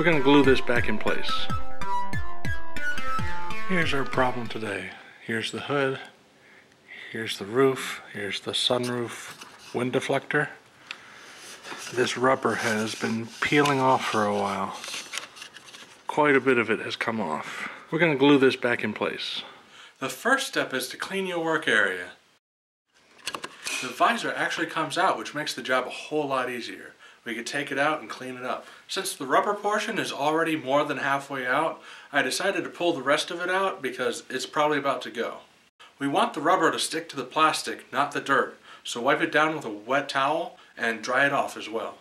We're going to glue this back in place. Here's our problem today. Here's the hood. Here's the roof. Here's the sunroof wind deflector. This rubber has been peeling off for a while. Quite a bit of it has come off. We're going to glue this back in place. The first step is to clean your work area. The visor actually comes out, which makes the job a whole lot easier. We could take it out and clean it up. Since the rubber portion is already more than halfway out, I decided to pull the rest of it out because it's probably about to go. We want the rubber to stick to the plastic, not the dirt, so wipe it down with a wet towel and dry it off as well.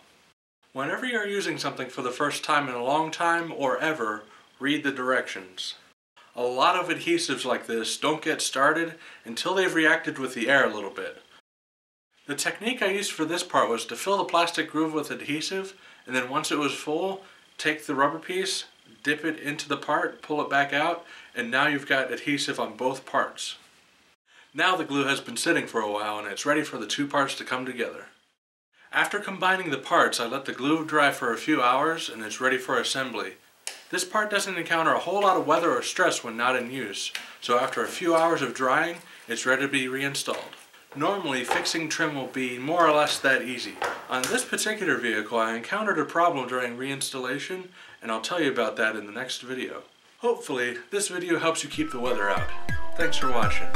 Whenever you're using something for the first time in a long time or ever, read the directions. A lot of adhesives like this don't get started until they've reacted with the air a little bit. The technique I used for this part was to fill the plastic groove with adhesive and then once it was full, take the rubber piece, dip it into the part, pull it back out, and now you've got adhesive on both parts. Now the glue has been sitting for a while and it's ready for the two parts to come together. After combining the parts, I let the glue dry for a few hours and it's ready for assembly. This part doesn't encounter a whole lot of weather or stress when not in use, so after a few hours of drying, it's ready to be reinstalled. Normally, fixing trim will be more or less that easy. On this particular vehicle, I encountered a problem during reinstallation, and I'll tell you about that in the next video. Hopefully, this video helps you keep the weather out. Thanks for watching.